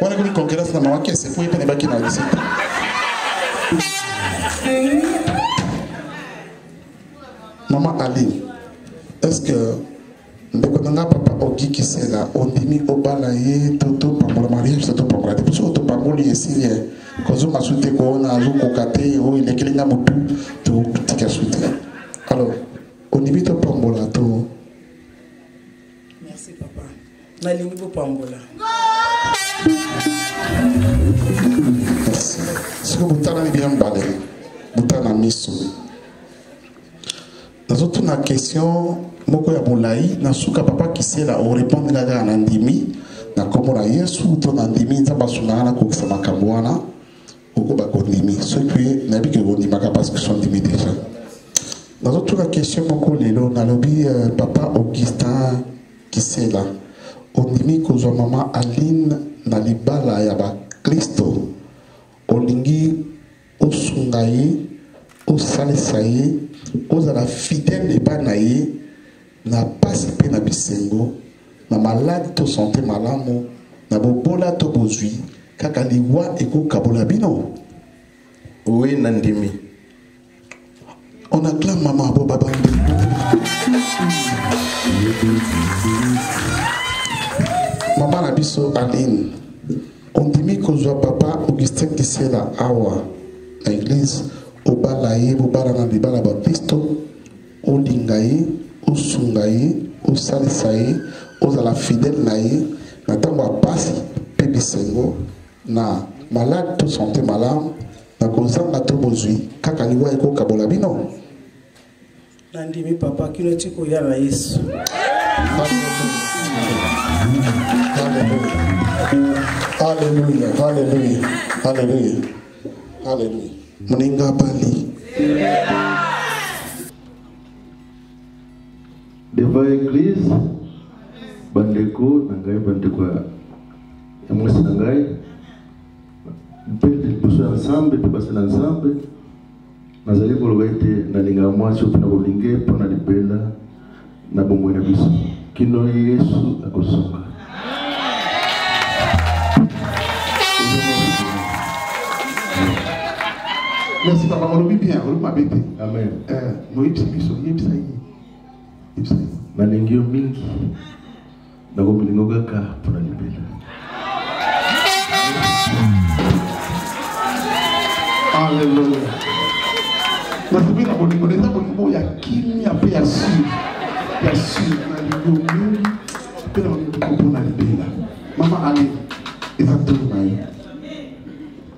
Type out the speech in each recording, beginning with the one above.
wana kuni kongelasi na mawa kese po yepene baki na lisita mama aline est ce que ndeko na nga papa ogi kisela ondimi obala ye to topambola mariage to topambola te biso topamboli esili ye kozonga su te koona azokoka te oyo elekeli nga motu totika su te alors ondimi topambola to nalingi bopambola siko botalani bino mibale botala na miso nazotuna question moko ya molai na suka papa kisela orepondre nga kaka na ndimi na nkombo na yesu to na ndimi nzambe asungaka na kokisa makambo wana okoba kondimi soki nayebi ke kondimaka parce que sondimi déjà nazotuna question moko lelo nalobi euh, papa augustin Gisela, ondimi kozwa mama Aline na libala ya baklisto? Olingi osunga ye, osalisa ye, ozala fidèle epai na ye na mpasi mpe na bisengo, na maladi to sante malamu, na bobola to bozwi, kaka liwa ekokabola bino? Oui, nandimi. On acclame maman Boba Bambi. Maman na biso Aline, ondimi kozwa papa Augustin Kisela awa na église obala ye bobala na libala baptisto olinga ye osunga ye osalisa ye ozala fidèle na ye na ntango ya mpasi mpe bisengo na malade to sante malamu Na kozanga to bozwi, kaka liwa ekokabola bino. Nandimi papa kino tikoya na Yesu. Haleluya, haleluya, haleluya, haleluya. Muninga bali. Devant l'église, bandeko na ngai bandeko ya mwasi na ngai mpe liboso ya nzambe mpe basi na nzambe nazali koloba ete nalingaka mwasi oyo mpe nakolinga ye mpo na libela na bomoi na biso kino yesu akozonga merci papa olobi bien olobi mabe te amen eh, moyebisa biso yebisa ye yebisa ye nalingi yo mingi nakomilingo kaka mpo na libela alleluya nasebi na bolingo na eza bolingo ya kimia mpe ya sure ya sure na lilongi mpe na bolingo mpo na libela mama ale eza tolo na ye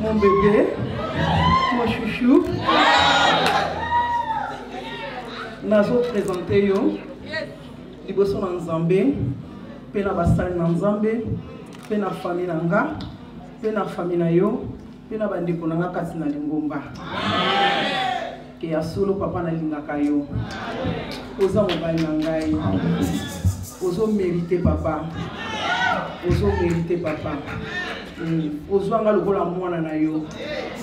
Mon bébé, mon chouchou. Nazo présenter yo. Liboso na Nzambe, pe na basali na Nzambe, pe na famille na nga, pe na famille na yo, pe na bandeko na nga kati na lingomba. Amen. ke ya solo papa nalingaka yo oza mobali na ngai ozo merite papa ozo merite papa hmm. ozwa nga lokola mwana na yo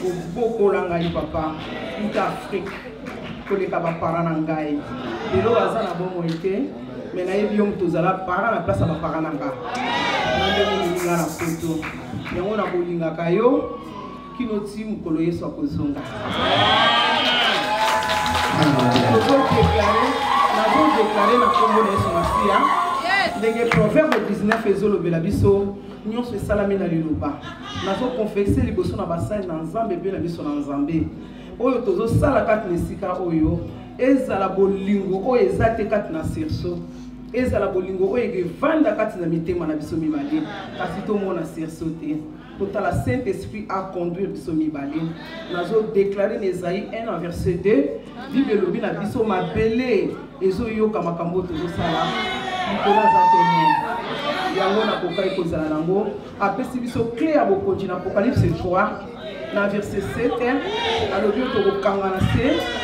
obokola ngai papa uta afrike koleka bapara na ngai lelo baza na bomoi te me nayebi yo moto ozala para na place ya bapara na nga nandenge molinga na poto yango nakolingaka yo kino ti mokolo yesu akozonga nazodeklare na nkombo na yesu masiya ndenge proverbe 19 ezolobela biso nyonso esalami na liloba nazokonfekse liboso na basali na nzambe mpe na miso na nzambe oyo tozosala kati na esika oyo ezala bolingo oyo eza te kati na sursaut ezala bolingo oyo evanda kati na mitema na biso mibale kasi tomona sursaut te totala saint esprit a conduire biso mibale nazo déclare na ezai 1 en verset 2 bible elobi na biso mabele ezoyoka makambo oyo tozosala likolo aza temoin yango nakokaki kozala nango apesi biso cle ya bokonzi na apocalypse 3 na verset 7 alobi oyo tokokanga na se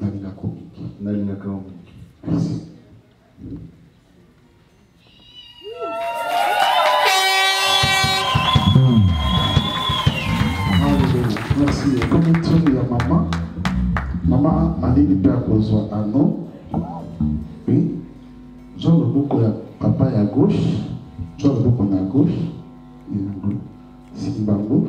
Nalingaka yo mingi. Nalingaka yo mingi. Merci. Merci. Comme tu ya maman, maman alini mpe akozwa ano oui zwa loboko ya papa ya gauche zwa loboko na gauche yango simbango